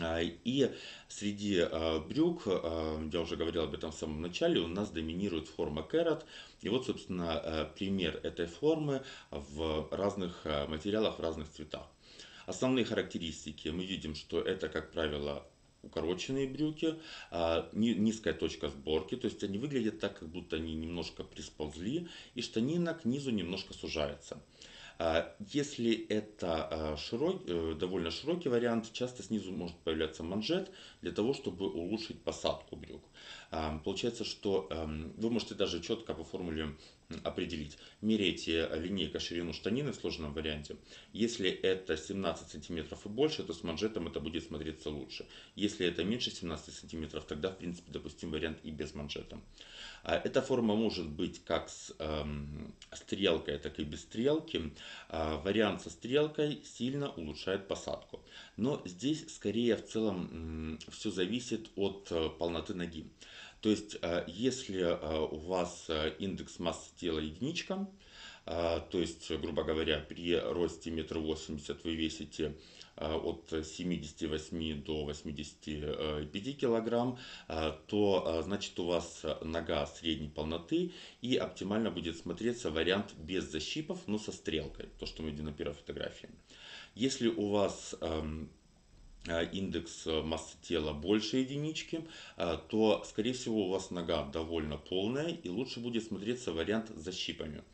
А, и среди а, брюк, а, я уже говорил об этом в самом начале, у нас доминирует форма Carrot. И вот, собственно, пример этой формы в разных материалах, в разных цветах. Основные характеристики мы видим, что это, как правило, укороченные брюки, низкая точка сборки, то есть они выглядят так, как будто они немножко присползли, и штанина к низу немножко сужается. А, если это а, широк, э, довольно широкий вариант, часто снизу может появляться манжет для того, чтобы улучшить посадку брюк. А, получается, что эм, вы можете даже четко по формуле определить. Меряйте линейка ширину штанины в сложном варианте. Если это 17 сантиметров и больше, то с манжетом это будет смотреться лучше. Если это меньше 17 сантиметров, тогда в принципе допустим вариант и без манжета. А, эта форма может быть как с эм, стрелкой, так и без стрелки. А, вариант со стрелкой сильно улучшает посадку. Но здесь скорее в целом все зависит от э, полноты ноги. То есть, э, если э, у вас индекс массы тела единичка, то есть, грубо говоря, при росте 1,80 м вы весите Э, от 78 до 85 килограмм, э, то э, значит у вас нога средней полноты и оптимально будет смотреться вариант без защипов, но со стрелкой, то что мы видим на первой фотографии. Если у вас эм, индекс массы тела больше единички, то скорее всего у вас нога довольно полная и лучше будет смотреться вариант с защипами.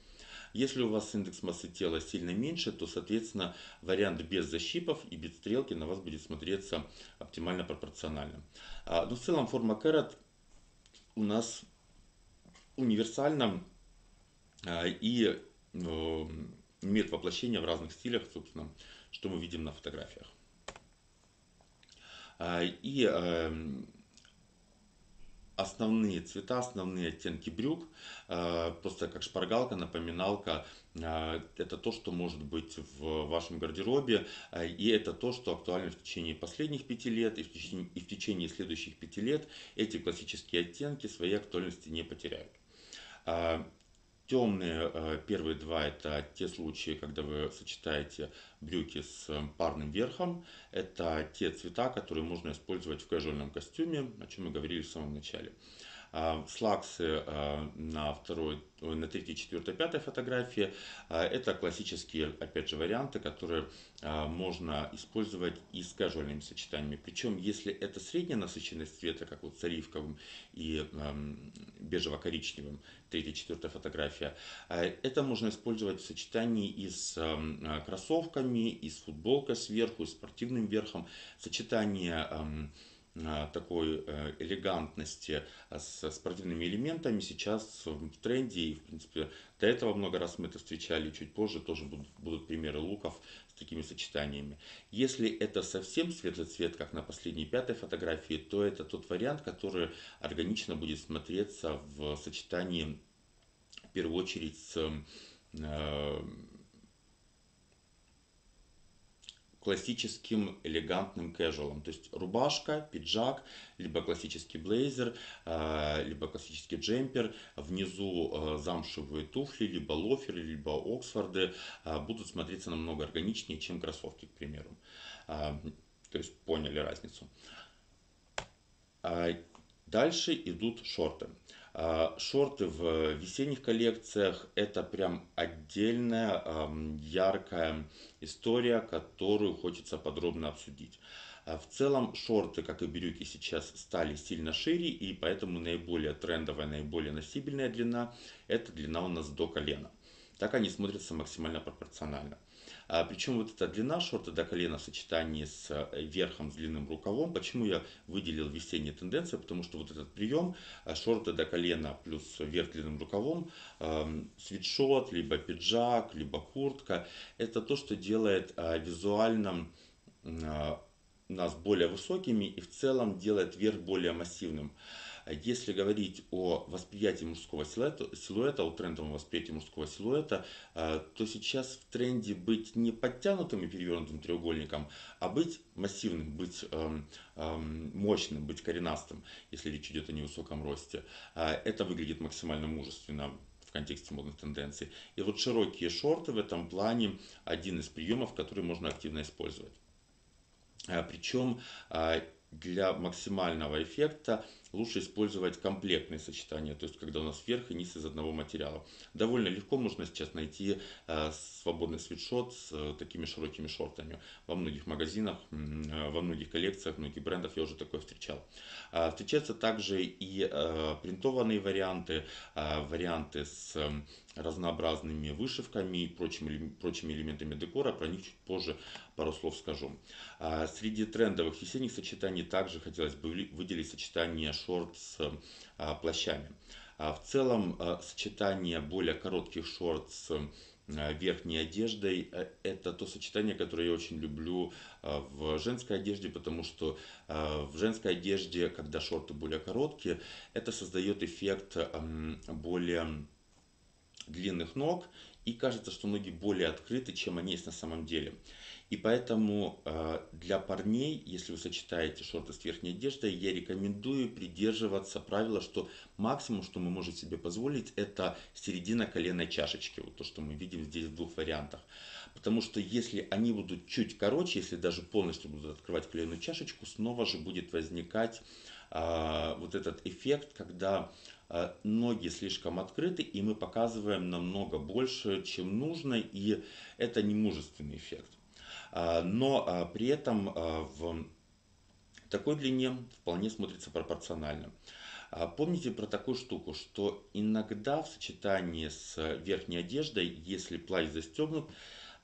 Если у вас индекс массы тела сильно меньше, то, соответственно, вариант без защипов и без стрелки на вас будет смотреться оптимально пропорционально. А, но в целом форма Carrot у нас универсальна и имеет воплощение в разных стилях, собственно, что мы видим на фотографиях. А, и эм, основные цвета, основные оттенки брюк, э, просто как шпаргалка, напоминалка, э, это то, что может быть в вашем гардеробе, и это то, что актуально в течение последних пяти лет и в течение, и в течение следующих пяти лет эти классические оттенки своей актуальности не потеряют. Темные э, первые два это те случаи, когда вы сочетаете брюки с парным верхом. Это те цвета, которые можно использовать в кэжуальном костюме, о чем мы говорили в самом начале. А, слаксы а, на второй, на третьей, четвертой, пятой фотографии. А, это классические, опять же, варианты, которые можно использовать и с кажуальными сочетаниями. Причем, если это средняя насыщенность цвета, как вот с оливковым и бежево-коричневым, третья, четвертая фотография, это можно использовать в сочетании и с кроссовками, и с футболкой сверху, и с спортивным верхом. Сочетание а, такой э, элегантности а, с спортивными элементами сейчас в тренде. И в принципе до этого много раз мы это встречали чуть позже тоже будут, будут примеры луков с такими сочетаниями. Если это совсем светлый цвет как на последней пятой фотографии то это тот вариант который органично будет смотреться в сочетании в первую очередь с э, классическим элегантным кэжуалом. То есть рубашка, пиджак, либо классический блейзер, э, либо классический джемпер. Внизу э, замшевые туфли, либо лоферы, либо оксфорды э, будут смотреться намного органичнее, чем кроссовки, к примеру. То есть поняли разницу. Дальше идут шорты. А, шорты в весенних коллекциях это прям отдельная яркая история, которую хочется подробно обсудить. А, в целом шорты, как и брюки, сейчас стали сильно шире, и поэтому наиболее трендовая, наиболее носибельная длина – это длина у нас до колена. Так они смотрятся максимально пропорционально. А, причем вот эта длина шорта до колена в сочетании с э, верхом с длинным рукавом. Почему я выделил весенние тенденции? Потому что вот этот прием э, шорты до колена плюс верх длинным рукавом, э, свитшот, либо пиджак, либо куртка. Это то, что делает э, визуально э, нас более высокими и в целом делает верх более массивным. Если говорить о восприятии мужского силуэта, силуэта, о трендовом восприятии мужского силуэта, э, то сейчас в тренде быть не подтянутым и перевернутым треугольником, а быть массивным, быть эм, эм, мощным, быть коренастым, если речь идет о невысоком росте. Э, это выглядит максимально мужественно в контексте модных тенденций. И вот широкие шорты в этом плане один из приемов, который можно активно использовать. Причем для максимального эффекта лучше использовать комплектные сочетания, то есть когда у нас верх и низ из одного материала. Довольно легко можно сейчас найти э, свободный свитшот с э, такими широкими шортами. Во многих магазинах, э, во многих коллекциях, многих брендов я уже такое встречал. Э, встречаются также и принтованные варианты, э, варианты с э, разнообразными вышивками и прочими, прочими элементами декора. Про них чуть позже пару слов скажу. А, среди трендовых весенних сочетаний также хотелось бы выделить сочетание шорт с а, плащами. А, в целом сочетание более коротких шорт с верхней одеждой. Это то сочетание, которое я очень люблю в женской одежде, потому что в женской одежде, когда шорты более короткие, это создает эффект более длинных ног, и кажется, что ноги более открыты, чем они есть на самом деле. И поэтому э, для парней, если вы сочетаете шорты с верхней одеждой, я рекомендую придерживаться правила, что максимум, что мы можем себе позволить, это середина коленной чашечки. Вот то, что мы видим здесь в двух вариантах. Потому что если они будут чуть короче, если даже полностью будут открывать коленную чашечку, снова же будет возникать э, вот этот эффект, когда Э, ноги слишком открыты, и мы показываем намного больше, чем нужно, и это не мужественный эффект. А, но а, при этом а, в такой длине вполне смотрится пропорционально. Помните про такую штуку, что иногда в сочетании с верхней одеждой, если плащ застегнут,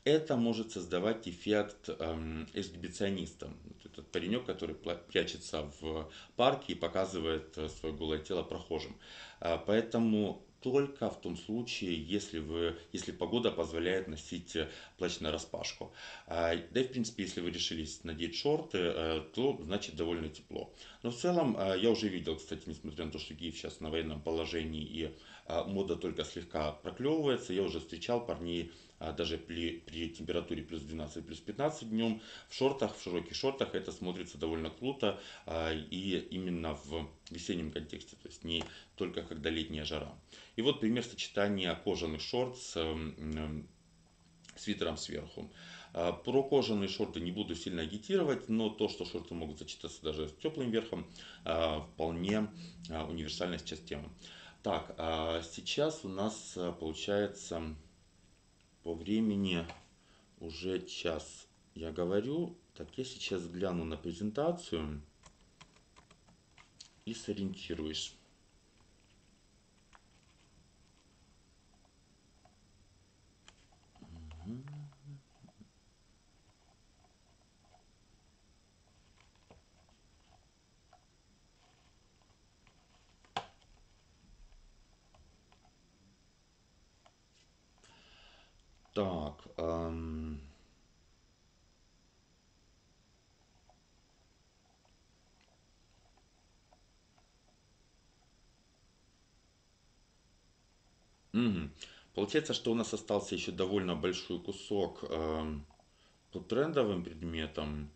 это может создавать эффект эм, эксгибициониста. Вот этот паренек, который прячется в парке и показывает э, свое голое тело прохожим. Поэтому только в том случае, если, вы, если погода позволяет носить э, плащ на распашку. Да и в принципе, если вы решились надеть шорты, то значит довольно тепло. Но в целом, я уже видел, кстати, несмотря на то, что Киев сейчас на военном положении и мода только слегка проклевывается, я уже встречал парней а даже при, при температуре плюс 12, плюс 15 днем, в шортах, в широких шортах это смотрится довольно круто а, и именно в весеннем контексте, то есть не только когда летняя жара. И вот пример сочетания кожаных шорт с свитером сверху. А, про кожаные шорты не буду сильно агитировать, но то, что шорты могут сочетаться даже с теплым верхом, вполне универсальная сейчас тема. Так, сейчас у нас получается по времени уже час я говорю. Так, я сейчас гляну на презентацию и сориентируюсь. Так. Эм... Угу. Получается, что у нас остался еще довольно большой кусок э, по трендовым предметам.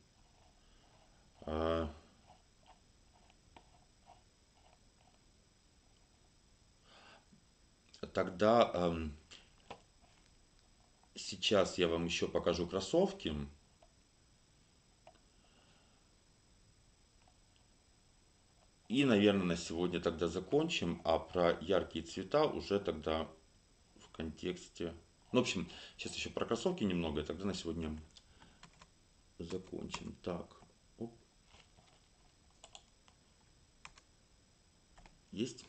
Э, тогда э, Сейчас я вам еще покажу кроссовки. И, наверное, на сегодня тогда закончим, а про яркие цвета уже тогда в контексте... Ну, в общем, сейчас еще про кроссовки немного, и тогда на сегодня закончим. Так. Оп. Есть?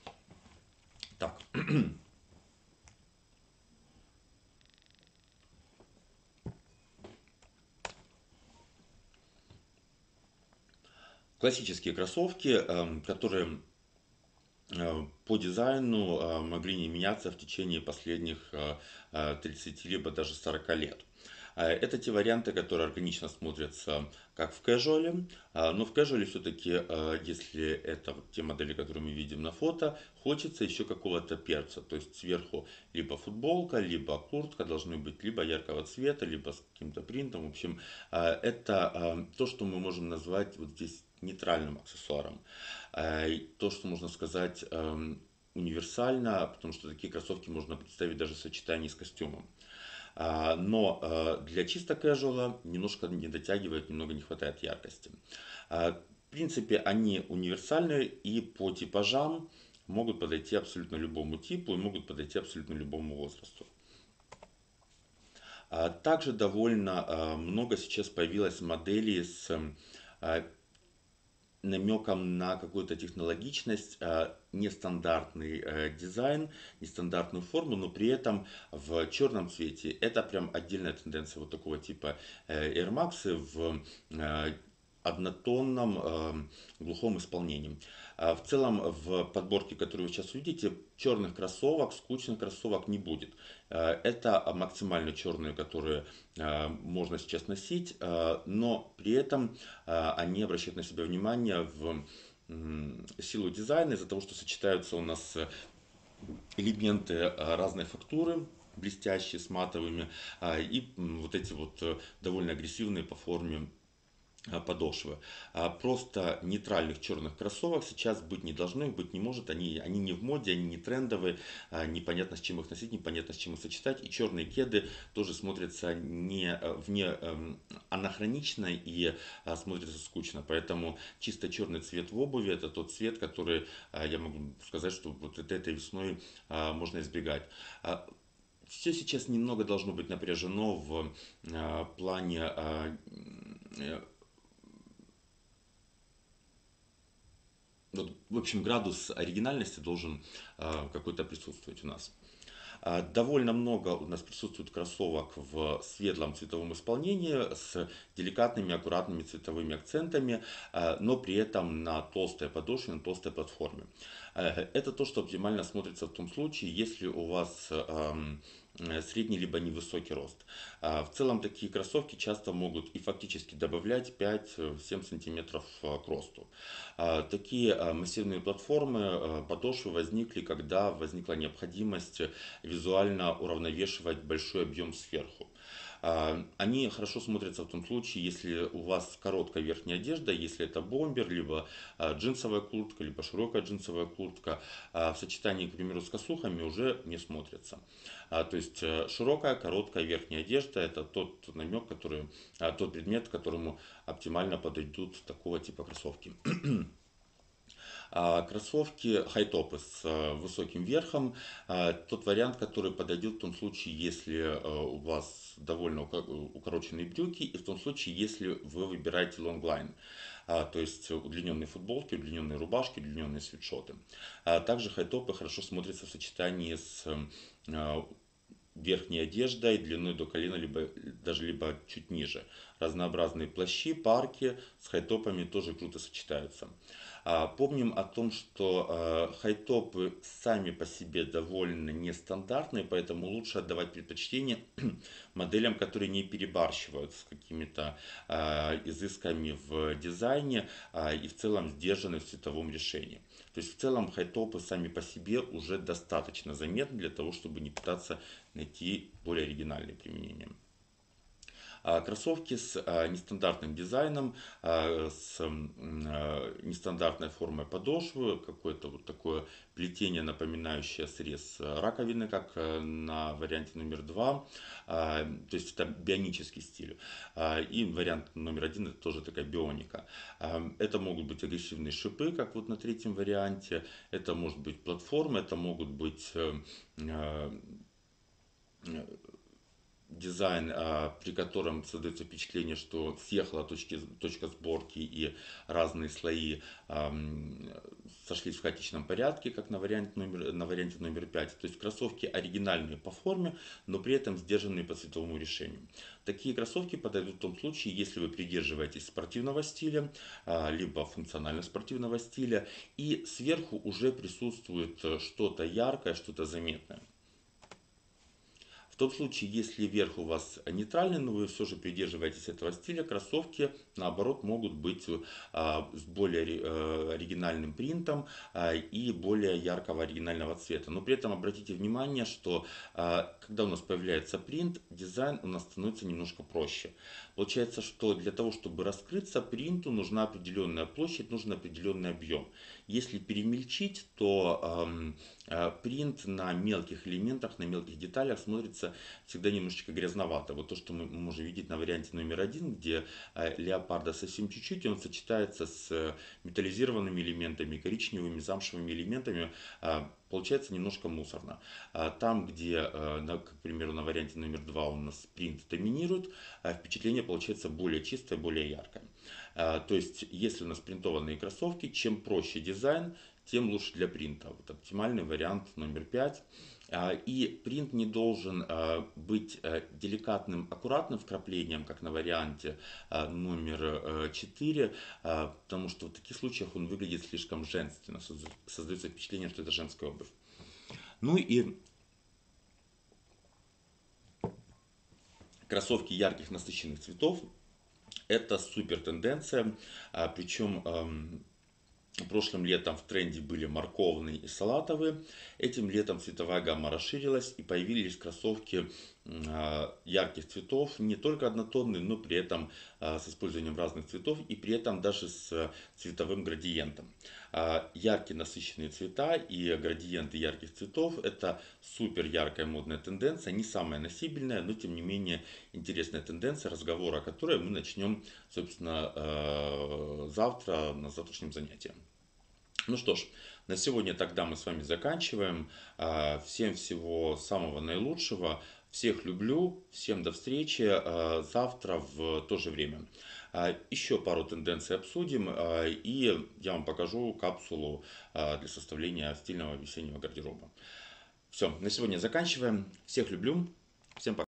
Так. классические кроссовки, эм, которые э, по дизайну э, могли не меняться в течение последних 30 э, либо даже 40 лет. Это те варианты, которые органично смотрятся как в casual, но в casual все-таки, если это те модели, которые мы видим на фото, хочется еще какого-то перца. То есть сверху либо футболка, либо куртка должны быть либо яркого цвета, либо с каким-то принтом. В общем, это то, что мы можем назвать вот здесь нейтральным аксессуаром. Э, то, что можно сказать эм, универсально, потому что такие кроссовки можно представить даже в сочетании с костюмом. А, но а, для чисто casual немножко не дотягивает, немного не хватает яркости. В принципе, они универсальны и по типажам могут подойти абсолютно любому типу и могут подойти абсолютно любому возрасту. Также довольно много сейчас появилось моделей с намеком на какую-то технологичность, а, нестандартный э, дизайн, нестандартную форму, но при этом в черном цвете. Это прям отдельная тенденция вот такого типа э, Air Max в э, однотонном глухом исполнении. А в целом в подборке, которую вы сейчас увидите, черных кроссовок, скучных кроссовок не будет. Э, это максимально черные, которые э, можно сейчас носить, э, но при этом они обращают на себя внимание в силу дизайна из-за того, что сочетаются у нас элементы разной фактуры, блестящие с матовыми, и вот эти вот довольно агрессивные по форме подошвы. А просто нейтральных черных кроссовок сейчас быть не должно, их быть не может. Они, они не в моде, они не трендовые, а, непонятно с чем их носить, непонятно с чем их сочетать. И черные кеды тоже смотрятся не, вне эм, анахронично и смотрятся скучно. Поэтому чисто черный цвет в обуви это тот цвет, который я могу сказать, что вот этой весной можно избегать все сейчас немного должно быть напряжено в плане вот, в общем, градус оригинальности должен э, какой-то присутствовать у нас. А, довольно много у нас присутствует кроссовок в светлом цветовом исполнении с деликатными, аккуратными цветовыми акцентами, а, но при этом на толстой подошве, на толстой платформе. Это то, что оптимально смотрится в том случае, если у вас средний либо невысокий рост. А в целом такие кроссовки часто могут и фактически добавлять 5-7 сантиметров э, к росту. А такие э, массивные платформы, подошвы возникли, когда возникла необходимость визуально уравновешивать большой объем сверху. А, они хорошо смотрятся в том случае, если у вас короткая верхняя одежда, если это бомбер, либо а, джинсовая куртка, либо широкая джинсовая куртка, а, в сочетании, к примеру, с косухами уже не смотрятся. То есть э, широкая, короткая верхняя одежда – это тот намек, который, тот предмет, которому оптимально подойдут такого типа кроссовки. А кроссовки хайтопы с э, высоким верхом, а, тот вариант, который подойдет в том случае, если э, у вас довольно укороченные брюки и в том случае, если вы выбираете longline. А, то есть удлиненные футболки, удлиненные рубашки, удлиненные свитшоты. Также high-top ы хорошо смотрятся в сочетании с э, верхней одеждой длиной до колена, либо даже либо чуть ниже. Разнообразные плащи, парки с high-top ами тоже круто сочетаются. А, помним о том, что а, хайтопы сами по себе довольно нестандартные, поэтому лучше отдавать предпочтение моделям, которые не перебарщивают с какими-то а, изысками в дизайне и в целом сдержаны в цветовом решении. То есть в целом хайтопы сами по себе уже достаточно заметны для того, чтобы не пытаться найти более оригинальные применения. А, кроссовки с а, нестандартным дизайном, а, с нестандартной формой подошвы, какое-то вот такое плетение, напоминающее срез раковины, как на варианте номер два. То есть это бионический стиль. И вариант номер один это тоже такая бионика. Это могут быть агрессивные шипы, как вот на третьем варианте. Это может быть платформа, это могут быть дизайн, а, при котором создается впечатление, что съехала точки, точка сборки и разные слои сошлись в хаотичном порядке, как на варианте номер, на варианте номер 5. То есть кроссовки оригинальные по форме, но при этом сдержанные по цветовому решению. Такие кроссовки подойдут в том случае, если вы придерживаетесь спортивного стиля, а, либо функционально-спортивного стиля, и сверху уже присутствует э, что-то яркое, что-то заметное том случае, если верх у вас нейтральный, но вы все же придерживаетесь этого стиля, кроссовки наоборот могут быть а, с более а, оригинальным принтом а, и более яркого оригинального цвета. Но при этом обратите внимание, что а, когда у нас появляется принт, дизайн у нас становится немножко проще. Получается, что для того, чтобы раскрыться принту, нужна определенная площадь, нужен определенный объем. Если перемельчить, то э, принт на мелких элементах, на мелких деталях смотрится всегда немножечко грязновато. Вот то, что мы можем видеть на варианте номер один, где леопарда совсем чуть-чуть, он сочетается с металлизированными элементами, коричневыми, замшевыми элементами, получается немножко мусорно. Там, где, к примеру, на варианте номер два у нас принт доминирует, впечатление получается более чистое, более яркое. То есть, если у нас принтованные кроссовки, чем проще дизайн, тем лучше для принта. Вот оптимальный вариант номер пять. И принт не должен быть деликатным, аккуратным вкраплением, как на варианте номер 4, потому что в таких случаях он выглядит слишком женственно, создается впечатление, что это женская обувь. Ну и кроссовки ярких насыщенных цветов это супер тенденция, причем Прошлым летом в тренде были морковные и салатовые. Этим летом цветовая гамма расширилась и появились кроссовки ярких цветов, не только однотонные, но при этом а, с использованием разных цветов и при этом даже с цветовым градиентом. А, яркие насыщенные цвета и градиенты ярких цветов это супер яркая модная тенденция, не самая носибельная, но тем не менее интересная тенденция, разговор о которой мы начнем, собственно, завтра на завтрашнем занятии. Ну что ж, на сегодня тогда мы с вами заканчиваем. А, всем всего самого наилучшего. Всех люблю. Всем до встречи а, завтра в то же время. А, еще пару тенденций обсудим и я вам покажу капсулу для составления стильного весеннего гардероба. Все, на сегодня заканчиваем. Всех люблю. Всем пока.